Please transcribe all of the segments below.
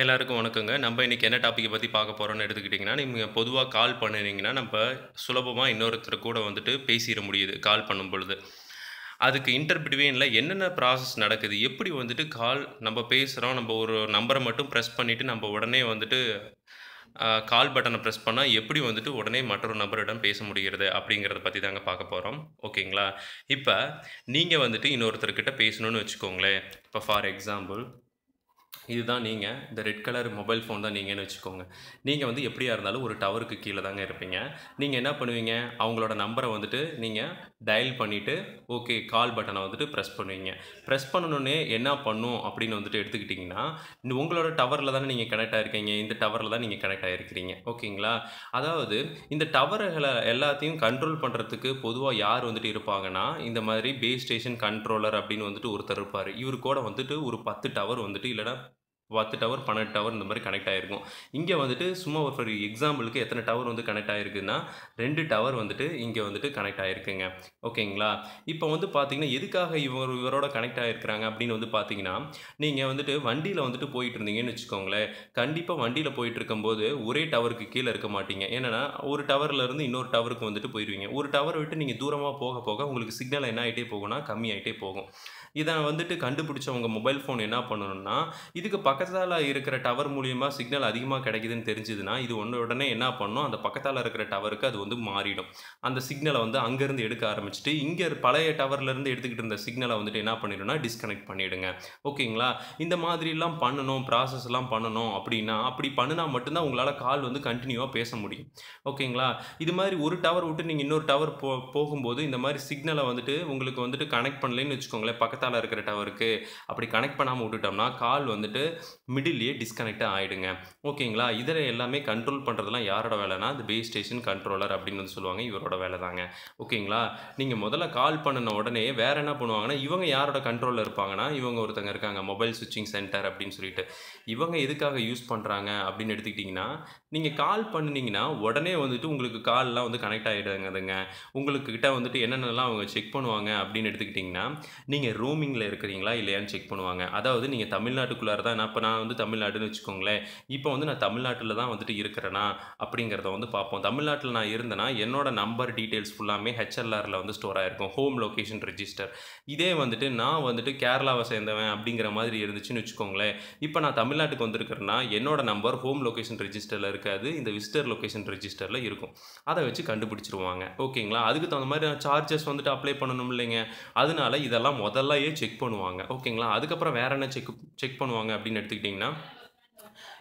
எல்லாருக்கும் வணக்கங்க. நம்ம இன்றைக்கி என்ன டாப்பிக்கை பற்றி பார்க்க போகிறோம்னு எடுத்துக்கிட்டிங்கன்னா, நீங்கள் பொதுவாக கால் பண்ணினீங்கன்னா நம்ம சுலபமாக இன்னொருத்தர் கூட வந்துட்டு பேசிட முடியுது, கால் பண்ணும்பொழுது. அதுக்கு இன்டர்பிட்வீனில் என்னென்ன ப்ராசஸ் நடக்குது? எப்படி வந்துட்டு கால் நம்ம பேசுகிறோம் நம்ம ஒரு நம்பரை மட்டும் ப்ரெஸ் பண்ணிவிட்டு நம்ம உடனே வந்துட்டு கால் பட்டனை ப்ரெஸ் பண்ணால் எப்படி வந்துட்டு உடனே மற்றொரு நபரிடம் பேச முடிகிறது? அப்படிங்கிறத பற்றி தாங்க பார்க்க போகிறோம் ஓகேங்களா? இப்போ நீங்கள் வந்துட்டு இன்னொருத்தர்கிட்ட பேசணும்னு வச்சுக்கோங்களேன். இப்போ ஃபார் எக்ஸாம்பிள் இதுதான் நீங்கள் இந்த ரெட் கலர் மொபைல் ஃபோன் தான் நீங்கன்னு வச்சுக்கோங்க. நீங்கள் வந்து எப்படியா இருந்தாலும் ஒரு டவருக்கு கீழே தாங்க இருப்பீங்க. நீங்கள் என்ன பண்ணுவீங்க? அவங்களோட நம்பரை வந்துட்டு நீங்கள் டயல் பண்ணிவிட்டு ஓகே கால் பட்டனை வந்துட்டு ப்ரெஸ் பண்ணுவீங்க. ப்ரெஸ் பண்ணணுன்னே என்ன பண்ணும் அப்படின்னு வந்துட்டு எடுத்துக்கிட்டிங்கன்னா, உங்களோட டவரில் தானே நீங்கள் கனெக்ட் ஆகிருக்கீங்க இந்த டவரில் தான் நீங்கள் கனெக்ட் ஆகிருக்கிறீங்க ஓகேங்களா? அதாவது இந்த டவர்களை எல்லாத்தையும் கண்ட்ரோல் பண்ணுறதுக்கு பொதுவாக யார் வந்துட்டு இருப்பாங்கன்னா, இந்த மாதிரி பேஸ் ஸ்டேஷன் கண்ட்ரோலர் அப்படின்னு வந்துட்டு ஒருத்தர் இருப்பார் இவர் கூட வந்துட்டு ஒரு 10 டவர் வந்துட்டு இல்லைனா 10 டவர், 12 டவர் இந்த மாதிரி கனெக்ட் ஆகிருக்கும் இங்கே வந்துட்டு சும்மா ஒரு எக்ஸாம்பிளுக்கு எத்தனை டவர் வந்து கனெக்ட் ஆகிருக்குன்னா ரெண்டு டவர் வந்துட்டு இங்கே வந்துட்டு கனெக்ட் ஆகிருக்குங்க ஓகேங்களா? இப்போ வந்து பார்த்தீங்கன்னா, எதுக்காக இவர் இவரோட கனெக்ட் ஆகிருக்கிறாங்க அப்படின்னு வந்து பார்த்தீங்கன்னா, நீங்கள் வந்துட்டு வண்டியில் வந்துட்டு போயிட்டு இருந்தீங்கன்னு வச்சுக்கோங்களேன். கண்டிப்பாக வண்டியில் போயிட்டு இருக்கும்போது, ஒரே டவருக்கு கீழே இருக்க மாட்டீங்க. ஏன்னா ஒரு டவர்ல இருந்து இன்னொரு டவருக்கு வந்துட்டு போயிடுவீங்க ஒரு டவர் விட்டு நீங்கள் தூரமாக போக போக உங்களுக்கு சிக்னல் என்ன ஆகிட்டே போகும்னா, கம்மியாகிட்டே போகும். இதை வந்துட்டு கண்டுபிடிச்சவங்க மொபைல் ஃபோன் என்ன பண்ணணும்னா, இதுக்கு பக்கத்தால் இருக்கிற டவர் மூலியமா சிக்னல் அதிகமாக கிடைக்குதுன்னு தெரிஞ்சதுன்னா, இது ஒன்று உடனே என்ன பண்ணும், அந்த பக்கத்தால் இருக்கிற டவருக்கு அது வந்து மாறிடும். அந்த சிக்னலை வந்து அங்கேருந்து எடுக்க ஆரம்பிச்சுட்டு, இங்கே பழைய டவர்லேருந்து எடுத்துக்கிட்டு இருந்த சிக்னலை வந்துட்டு என்ன பண்ணிடும்னா, டிஸ்கனெக்ட் பண்ணிடுங்க. ஓகேங்களா? இந்த மாதிரிலாம் பண்ணணும், ப்ராசஸ்லாம் பண்ணணும் அப்படின்னா, அப்படி பண்ணுனா மட்டும்தான் உங்களால் கால் வந்து கண்டினியூவாக பேச முடியும். ஓகேங்களா? இது மாதிரி ஒரு டவர் விட்டு நீங்கள் இன்னொரு டவர் போ போகும்போது, இந்த மாதிரி சிக்னலை வந்துட்டு உங்களுக்கு வந்துட்டு கனெக்ட் பண்ணலைன்னு வச்சுக்கோங்களேன், பக்கத்தால் இருக்கிற டவருக்கு. அப்படி கனெக்ட் பண்ணாமல் விட்டுட்டோம்னா, கால் வந்துட்டு மிடில்லையே டிஸ்கனெக்ட் ஆகிடுங்க ஓகேங்களா? இதில் எல்லாமே கண்ட்ரோல் பண்ணுறதுலாம் யாரோட வேலைன்னா, இந்த பேஸ் ஸ்டேஷன் கண்ட்ரோலர் அப்படின்னு வந்து சொல்லுவாங்க. இவரோட வேலை தாங்க. ஓகேங்களா? நீங்கள் முதல்ல கால் பண்ணுன உடனே வேறு என்ன பண்ணுவாங்கன்னா, இவங்க யாரோட கண்ட்ரோலில் இருப்பாங்கன்னா, இவங்க ஒருத்தங்க இருக்காங்க. மொபைல் ஸ்விட்சிங் சென்டர் அப்படின்னு சொல்லிட்டு. இவங்க எதுக்காக யூஸ் பண்ணுறாங்க அப்படின்னு எடுத்துக்கிட்டிங்கன்னா நீங்கள் கால் பண்ணுனீங்கன்னா, உடனே வந்துட்டு உங்களுக்கு கால்லாம் வந்து கனெக்ட் ஆகிடுங்கதுங்க உங்களுக்கு கிட்ட வந்துட்டு என்னென்னலாம் அவங்க செக் பண்ணுவாங்க அப்படின்னு எடுத்துக்கிட்டிங்கன்னா நீங்கள் ரூமிங்கில் இருக்கிறீங்களா இல்லையான்னு செக் பண்ணுவாங்க. அதாவது நீங்கள் தமிழ்நாட்டுக்குள்ளார தான் இப்போ நான் வந்து தமிழ்நாடுன்னு வச்சுக்கோங்களேன். இப்போ வந்து நான் தமிழ்நாட்டில் தான் வந்துட்டு இருக்கிறேனா அப்படிங்கிறத வந்து பார்ப்போம். தமிழ்நாட்டில் நான் இருந்தேன்னா, என்னோட நம்பர் டீட்டெயில்ஸ் ஃபுல்லாமே ஹெச்எல்ஆரில் வந்து ஸ்டோர் ஆகிருக்கும் ஹோம் லொக்கேஷன் ரெஜிஸ்டர். இதே வந்துட்டு நான் வந்துட்டு கேரளாவை சேர்ந்தவன் அப்படிங்கிற மாதிரி இருந்துச்சுன்னு வச்சுக்கோங்களேன். இப்போ நான் தமிழ்நாட்டுக்கு வந்திருக்கிறேன்னா, என்னோட நம்பர் ஹோம் லொக்கேஷன் ரிஜிஸ்டரில் இருக்காது. இந்த விசிட்டர் லொக்கேஷன் ரெஜிஸ்டர்ல இருக்கும். அதை வச்சு கண்டுபிடிச்சிருவாங்க ஓகேங்களா? அதுக்கு தகுந்த மாதிரி நான் சார்ஜஸ் வந்துட்டு அப்ளை பண்ணணும் இல்லைங்க. அதனால இதெல்லாம் முதல்லயே செக் பண்ணுவாங்க. ஓகேங்களா? அதுக்கப்புறம் வேற என்ன செக் செக் பண்ணுவாங்க அப்படின்னு எடுத்துக்கிட்டிங்கன்னா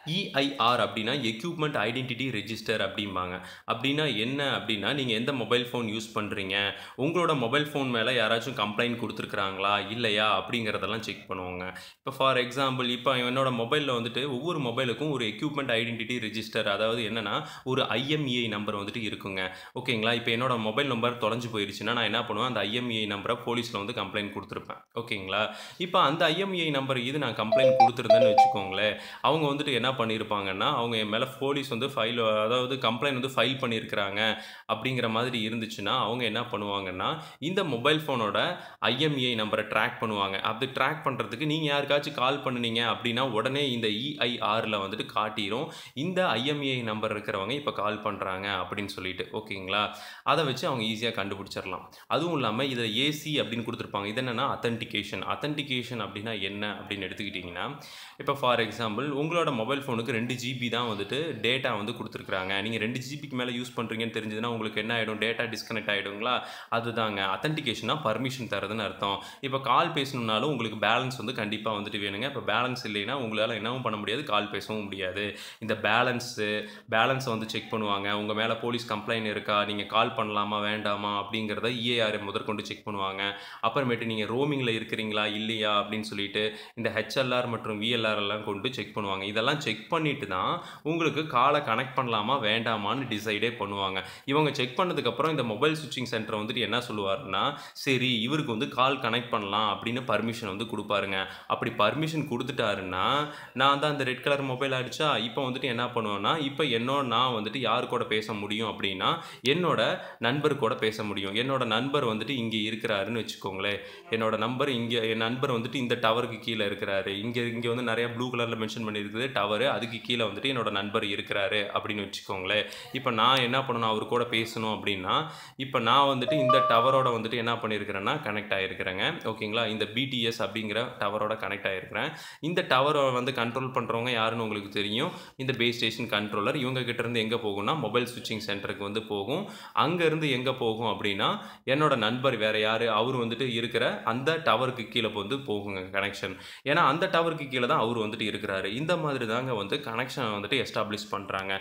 இஐஆர் அப்படின்னா எக்யூப்மெண்ட் ஐடென்டிட்டி ரெஜிஸ்டர் அப்படிம்பாங்க. அப்படின்னா என்ன அப்படின்னா, நீங்கள் எந்த மொபைல் ஃபோன் யூஸ் பண்ணுறீங்க உங்களோட மொபைல் ஃபோன் மேலே யாராச்சும் கம்ப்ளைண்ட் கொடுத்துருக்குறாங்களா இல்லையா? அப்படிங்கிறதெல்லாம் செக் பண்ணுவாங்க. இப்போ ஃபார் எக்ஸாம்பிள் இப்போ என்னோட மொபைலில் வந்துட்டு ஒவ்வொரு மொபைலுக்கும் ஒரு எக்யூப்மெண்ட் ஐடென்டிட்டி ரெஜிஸ்டர் அதாவது என்னன்னா, ஒரு ஐஎம்இஐ நம்பர் வந்துட்டு இருக்குங்க. ஓகேங்களா? இப்போ என்னோட மொபைல் நம்பர் தொலைஞ்சு போயிருச்சுன்னா, நான் என்ன பண்ணுவேன், அந்த ஐஎம்இஐ நம்பரை போலீஸில் வந்து கம்ப்ளைண்ட் கொடுத்துருப்பேன் ஓகேங்களா? இப்போ அந்த ஐஎம்இஐ நம்பர் இது நான் கம்ப்ளைண்ட் கொடுத்துருந்தேன்னு வச்சுக்கோங்களேன், அவங்க வந்துட்டு என்ன பண்ணியிருப்பாங்கன்னா, அவங்க என் மேலே போலீஸ் வந்து ஃபைல் அதாவது கம்ப்ளைண்ட் வந்து ஃபைல் பண்ணியிருக்கிறாங்க அப்படிங்கிற மாதிரி இருந்துச்சுன்னா, அவங்க என்ன பண்ணுவாங்கன்னா, இந்த மொபைல் ஃபோனோட ஐஎம்இஐ நம்பரை ட்ராக் பண்ணுவாங்க. அப்படி ட்ராக் பண்ணுறதுக்கு நீங்கள் யாருக்காச்சும் கால் பண்ணுனீங்க அப்படின்னா, உடனே இந்த இஐஆரில் வந்துட்டு காட்டிடும் இந்த ஐஎம்இஐ நம்பர் இருக்கிறவங்க இப்போ கால் பண்ணுறாங்க அப்படின்னு சொல்லிட்டு. ஓகேங்களா? அதை வச்சு அவங்க ஈஸியாக கண்டுபிடிச்சிடலாம் அதுவும் இல்லாமல் இதில் ஏசி அப்படின்னு கொடுத்துருப்பாங்க இது என்னென்னா அத்தன்டிகேஷன் அத்தன்டிகேஷன் அப்படின்னா என்ன அப்படின்னு எடுத்துக்கிட்டிங்கன்னா இப்போ ஃபார் எக்ஸாம்பிள் உங்களோட மொபைல் ஃபோனுக்கு ரெண்டு ஜிபி தான் வந்துட்டு டேட்டா வந்து கொடுத்துருக்குறாங்க நீங்கள் ரெண்டு ஜிபிக்கு மேலே யூஸ் பண்ணுறீங்கன்னு தெரிஞ்சதுன்னா, உங்களுக்கு என்ன ஆகிடும் டேட்டா டிஸ்கனெக்ட் ஆகிடுங்களா அதுதாங்க. அத்தன்டிகேஷனாக பர்மிஷன் தரதுன்னு அர்த்தம். இப்போ கால் பேசணுன்னாலும் உங்களுக்கு பேலன்ஸ் வந்து கண்டிப்பாக வந்துட்டு வேணுங்க. இப்போ பேலன்ஸ் இல்லைன்னா, உங்களால் என்னவும் பண்ண முடியாது, கால் பேசவும் முடியாது. இந்த பேலன்ஸு பேலன்ஸை வந்து செக் பண்ணுவாங்க. உங்கள் மேலே போலீஸ் கம்ப்ளைண்ட் இருக்கா? நீங்கள் கால் பண்ணலாமா? வேண்டாமா? அப்படிங்கிறத இஏஆர் முதற்கொண்டு செக் பண்ணுவாங்க. அப்புறமேட்டு நீங்கள் ரோமிங்கில் இருக்கிறீங்களா? இல்லையா? அப்படின்னு சொல்லிட்டு இந்த ஹெச்எல்ஆர் மற்றும் விஎல்ஆர் எல்லாம் கொண்டு செக் பண்ணுவாங்க. இதெல்லாம் செக் செக் பண்ணிட்டு தான் உங்களுக்கு காலை கனெக்ட் பண்ணலாமா? வேண்டாமான்னு டிசைடே பண்ணுவாங்க. இவங்க செக் பண்ணதுக்கப்புறம் இந்த மொபைல் ஸ்விட்சிங் சென்டர் வந்துட்டு என்ன சொல்லுவாருன்னா, சரி இவருக்கு வந்து கால் கனெக்ட் பண்ணலாம் அப்படின்னு பர்மிஷன் வந்து கொடுப்பாருங்க அப்படி பர்மிஷன் கொடுத்துட்டாருன்னா நான் தான் அந்த ரெட் கலர் மொபைல் ஆயிடுச்சா, இப்போ வந்துட்டு என்ன பண்ணுவேன்னா, இப்போ என்னோட நான் வந்துட்டு யார் கூட பேச முடியும் அப்படின்னா, என்னோட நண்பர் கூட பேச முடியும். என்னோட நண்பர் வந்துட்டு இங்கே இருக்கிறாருன்னு வச்சுக்கோங்களேன். என்னோட நம்பர் இங்கே என் நண்பர் வந்துட்டு இந்த டவருக்கு கீழே இருக்கிறாரு. இங்கே இங்கே வந்து நிறைய ப்ளூ கலரில் மென்ஷன் பண்ணியிருக்குது டவர் நம்பரு அதுக்கு கீழே வந்துட்டு என்னோட நண்பர் இருக்கிறாரு அப்படின்னு வச்சுக்கோங்களேன். இப்போ நான் என்ன பண்ணணும்? அவர் கூட பேசணும் அப்படின்னா இப்போ நான் வந்துட்டு இந்த டவரோட வந்துட்டு என்ன பண்ணியிருக்கிறேன்னா கனெக்ட் ஆகிருக்கிறேங்க ஓகேங்களா? இந்த பிடிஎஸ் அப்படிங்கிற டவரோட கனெக்ட் ஆகிருக்கிறேன் இந்த டவரை வந்து கண்ட்ரோல் பண்ணுறவங்க யாருன்னு உங்களுக்கு தெரியும். இந்த பேஸ் ஸ்டேஷன் கண்ட்ரோலர் இவங்க கிட்டேருந்து எங்கே போகும்னா மொபைல் ஸ்விட்சிங் சென்டருக்கு வந்து போகும். அங்கேருந்து எங்கே போகும் அப்படின்னா என்னோட நண்பர் வேறு யார் அவர் வந்துட்டு இருக்கிற அந்த டவருக்கு கீழே வந்து போகுங்க கனெக்ஷன் ஏன்னா அந்த டவருக்கு கீழே தான் அவர் வந்துட்டு இருக்கிறாரு. இந்த மாதிரி தாங்க வந்து கனெக்ஷனை வந்துட்டு எஸ்டாப்ளிஷ் பண்ணுறாங்க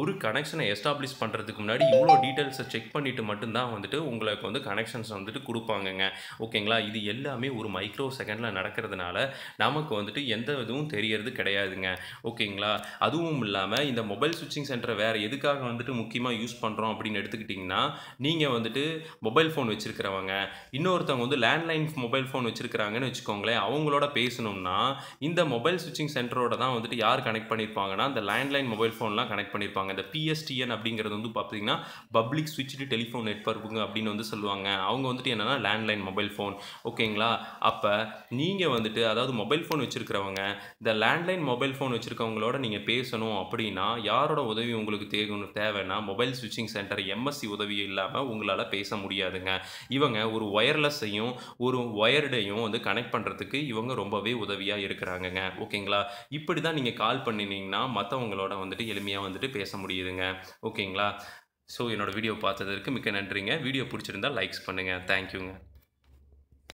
ஒரு கனெக்ஷனை எஸ்டாப்ளிஷ் பண்ணுறதுக்கு முன்னாடி இவ்வளோ டீட்டெயில்ஸை செக் பண்ணிவிட்டு மட்டும்தான் வந்துட்டு உங்களுக்கு வந்து கனெக்ஷன்ஸ் வந்துட்டு கொடுப்பாங்கங்க. ஓகேங்களா? இது எல்லாமே ஒரு மைக்ரோ செகண்டில் நடக்கிறதுனால நமக்கு வந்துட்டு எந்த இதுவும் தெரியறது கிடையாதுங்க. ஓகேங்களா? அதுவும் இல்லாமல் இந்த மொபைல் ஸ்விட்சிங் சென்டரை வேறு எதுக்காக வந்துட்டு முக்கியமாக யூஸ் பண்ணுறோம் அப்படின்னு எடுத்துக்கிட்டிங்கன்னா நீங்கள் வந்துட்டு மொபைல் ஃபோன் வச்சுருக்கிறவங்க இன்னொருத்தவங்க வந்து லேண்ட்லைன் மொபைல் ஃபோன் வச்சுருக்கிறாங்கன்னு வச்சுக்கோங்களேன் அவங்களோட பேசணும்னா இந்த மொபைல் ஸ்விட்சிங் சென்டரோட தான் வந்துட்டு யார் கனெக்ட் கனெக்ட் பண்ணியிருப்பாங்கன்னா அந்த லேண்ட்லைன் மொபைல் ஃபோன்லாம் கனெக்ட் பண்ணியிருப்பாங்க இந்த பிஎஸ்டிஎன் அப்படிங்கிறது வந்து பார்த்தீங்கன்னா பப்ளிக் ஸ்விட்ச்டு டெலிஃபோன் நெட்ஒர்க்குங்க அப்படின்னு வந்து சொல்லுவாங்க. அவங்க வந்துட்டு என்னென்னா லேண்ட்லைன் மொபைல் ஃபோன் ஓகேங்களா? அப்போ நீங்கள் வந்துட்டு அதாவது மொபைல் ஃபோன் வச்சுருக்கிறவங்க இந்த லேண்ட்லைன் மொபைல் ஃபோன் வச்சுருக்கவங்களோட நீங்கள் பேசணும் அப்படின்னா யாரோட உதவி உங்களுக்கு தேவை தேவைன்னா மொபைல் ஸ்விட்சிங் சென்டர் எம்எஸ்சி உதவி இல்லாமல் உங்களால் பேச முடியாதுங்க. இவங்க ஒரு ஒயர்லெஸ்ஸையும் ஒரு ஒயர்டையும் வந்து கனெக்ட் பண்ணுறதுக்கு இவங்க ரொம்பவே உதவியாக இருக்கிறாங்கங்க. ஓகேங்களா? இப்படி தான் நீங்கள் கால் பண்ணினீங்கன்னா மற்றவங்களோட வந்துட்டு எளிமையாக வந்துட்டு பேச முடியுதுங்க. ஓகேங்களா? ஸோ என்னோடய வீடியோ பார்த்ததற்கு மிக்க நன்றிங்க. வீடியோ பிடிச்சிருந்தா லைக்ஸ் பண்ணுங்கள் தேங்க்யூங்க